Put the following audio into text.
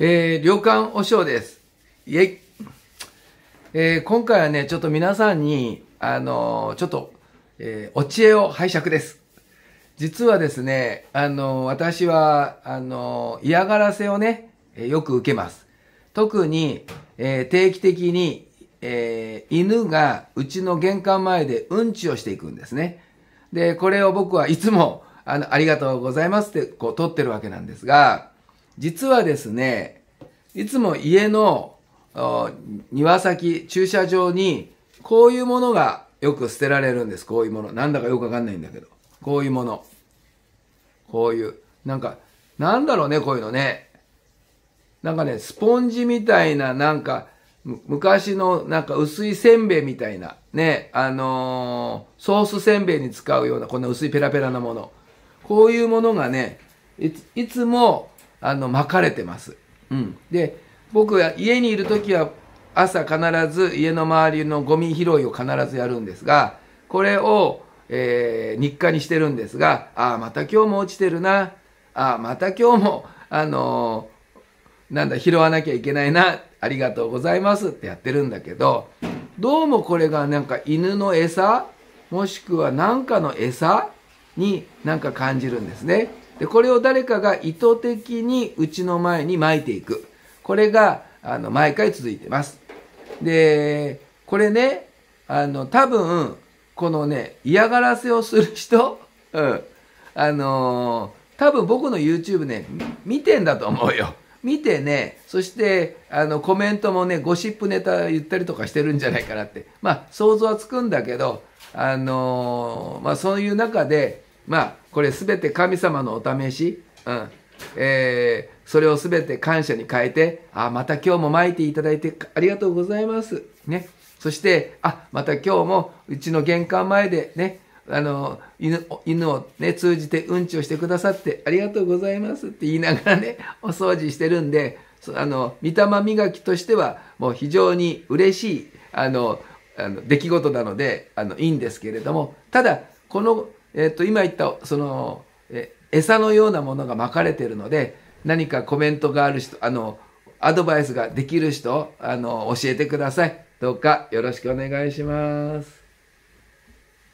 えー、旅館お尚です。イェイ。えー、今回はね、ちょっと皆さんに、あのー、ちょっと、えー、お知恵を拝借です。実はですね、あのー、私は、あの、嫌がらせをね、えー、よく受けます。特に、えー、定期的に、えー、犬がうちの玄関前でうんちをしていくんですね。で、これを僕はいつも、あの、ありがとうございますって、こう、撮ってるわけなんですが、実はですね、いつも家の庭先、駐車場に、こういうものがよく捨てられるんです。こういうもの。なんだかよくわかんないんだけど。こういうもの。こういう。なんか、なんだろうね、こういうのね。なんかね、スポンジみたいな、なんか、昔のなんか薄いせんべいみたいな、ね、あのー、ソースせんべいに使うようなこんな薄いペラペラなもの。こういうものがね、いいつもあの、巻かれてます。うん。で、僕は家にいる時は朝必ず家の周りのゴミ拾いを必ずやるんですが、これを、えー、日課にしてるんですが、ああ、また今日も落ちてるな。ああ、また今日も、あのー、なんだ、拾わなきゃいけないな。ありがとうございますってやってるんだけど、どうもこれがなんか犬の餌？もしくは何かの餌？になんか感じるんですね。で、これを誰かが意図的にうちの前に巻いていく。これが、あの、毎回続いてます。で、これね、あの、多分、このね、嫌がらせをする人、うん。あのー、多分僕の YouTube ね、見てんだと思うよ。見てね、そして、あの、コメントもね、ゴシップネタ言ったりとかしてるんじゃないかなって。まあ、想像はつくんだけど、あのー、まあ、そういう中で、まあ、これすべて神様のお試し、うん。えー、それをすべて感謝に変えて、あ、また今日も巻いていただいてありがとうございます。ね。そして、あ、また今日もうちの玄関前でね、あの、犬、犬をね、通じてうんちをしてくださってありがとうございますって言いながらね、お掃除してるんで、あの、御霊磨きとしてはもう非常に嬉しい、あの、あの出来事なので、あの、いいんですけれども、ただ、このえっ、と、今言った、その、え、餌のようなものが巻かれているので、何かコメントがある人、あの、アドバイスができる人、あの、教えてください。どうかよろしくお願いします。